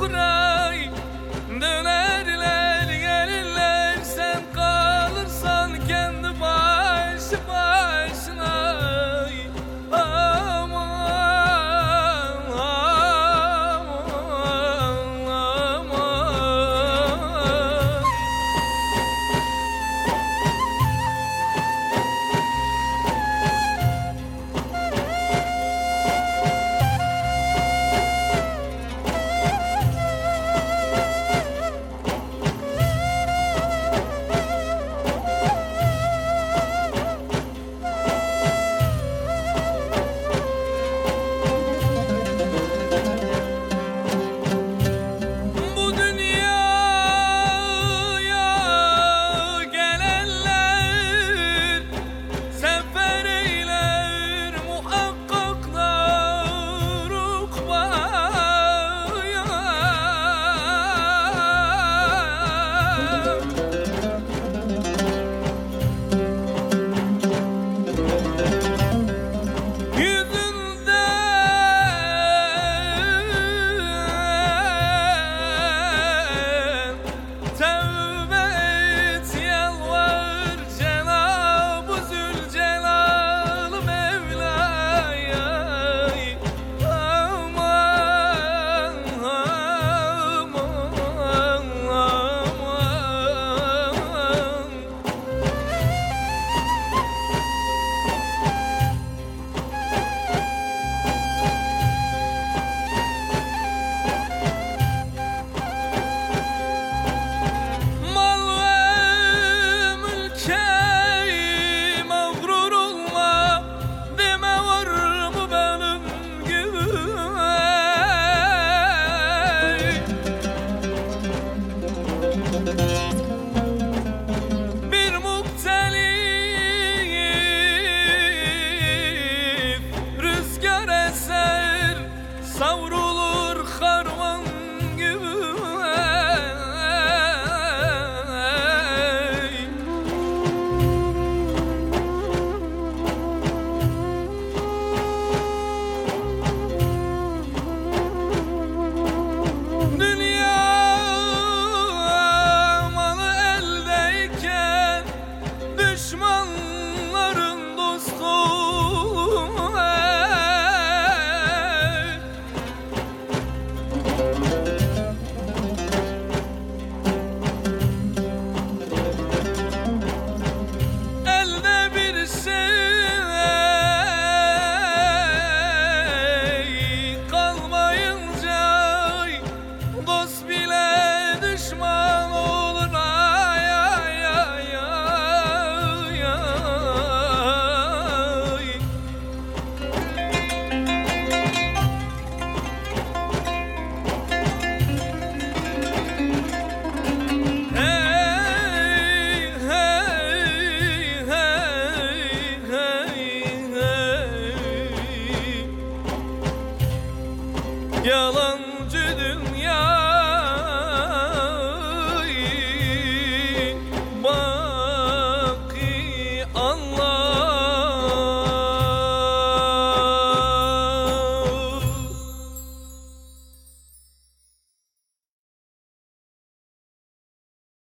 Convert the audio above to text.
karanlık ukbaya Yalan